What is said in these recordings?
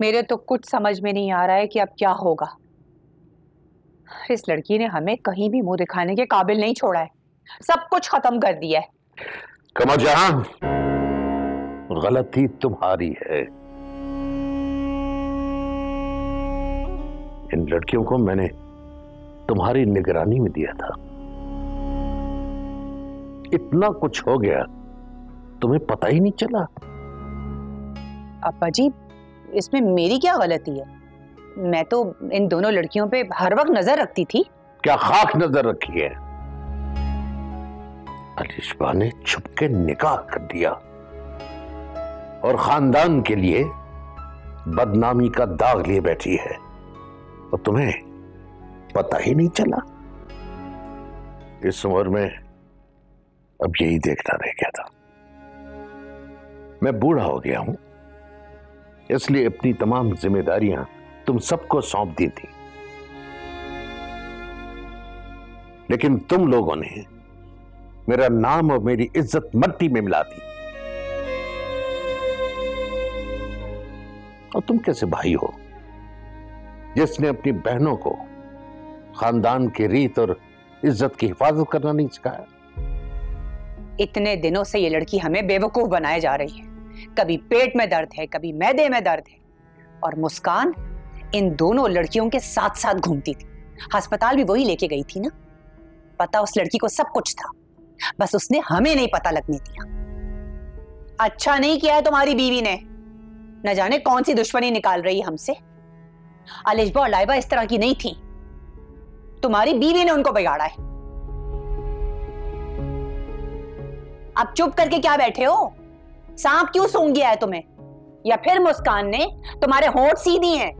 मेरे तो कुछ समझ में नहीं आ रहा है कि अब क्या होगा। इस लड़की ने हमें कहीं भी मुँह दिखाने के काबिल नहीं छोड़ा है। सब कुछ खत्म कर दिया है। कमर जहाँ। गलती तुम्हारी है। इन लड़कियों को मैंने तुम्हारी निगरानी में दिया था। इतना कुछ हो गया तुम्हें पता ही नहीं चला। अब्बा जी इसमें मेरी क्या गलती है? मैं तो इन दोनों लड़कियों पे हर वक्त नज़र रखती थी। क्या खाक नज़र रखी है? अलिशबा ने छुपके निकाह कर दिया। और खानदान के लिए बदनामी का दाग लिए बैठी है। और तुम्हें पता ही नहीं चला। इस उम्र में अब यही देखना रह गया था। मैं बूढ़ा हो गया हूँ। इसलिए अपनी तमाम जिम्मेदारियाँ तुम सबको सौंप दी थी। लेकिन तुम लोगों ने मेरा नाम और मेरी इज़्ज़त मट्टी में मिला दी। और तुम कैसे भाई हो? जिसने अपनी बहनों को खानदान की रीत और इज़्ज़त की हिफाजत करना नहीं सिखाया। इतने दिनों से ये लड़की हमें बेवकूफ़ बनाए जा रही है। कभी पेट में दर्द है, कभी मैदे में दर्द है। और मुस्कान इन दोनों लड़कियों के साथ साथ घूमती थी। अस्पताल भी वही लेके गई थी ना? पता उस लड़की को सब कुछ था। बस उसने हमें नहीं पता लगने दिया। अच्छा नहीं किया है तुम्हारी बीवी ने। न जाने कौन सी दुश्मनी निकाल रही हमसे। अलिजबा और लाइबा इस तरह की नहीं थी। तुम्हारी बीवी ने उनको बिगाड़ा है। अब चुप करके क्या बैठे हो? सांप क्यों सूंघ गया है तुम्हें? या फिर मुस्कान ने तुम्हारे होठ सी दिए हैं?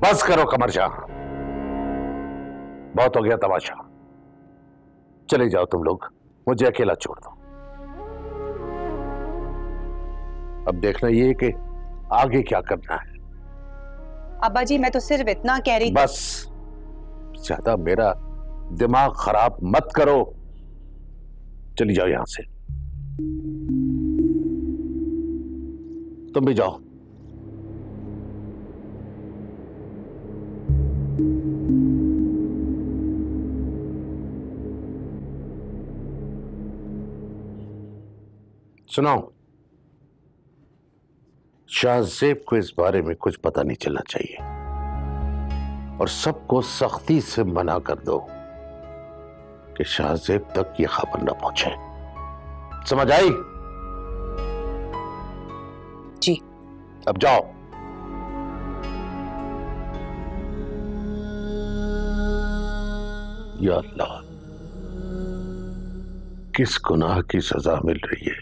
बस करो कमर शाह। बहुत हो गया तमाशा। चले जाओ तुम लोग मुझे अकेला छोड़ दो। अब देखना ये कि आगे क्या करना है। अब्बा जी मैं तो सिर्फ़ इतना कह रही बस ज़्यादा मेरा दिमाग खराब मत करो। चली जाओ यहाँ से। तुम भी जाओ। सुनाओ। शाहजेब को इस बारे में कुछ पता नहीं चलना चाहिए। और सबको सख्ती से मना कर दो कि शाहजेब तक ये खबर न पहुँचे। समझ आई? अब जाओ। या अल्लाह किस गुनाह की सजा मिल रही है?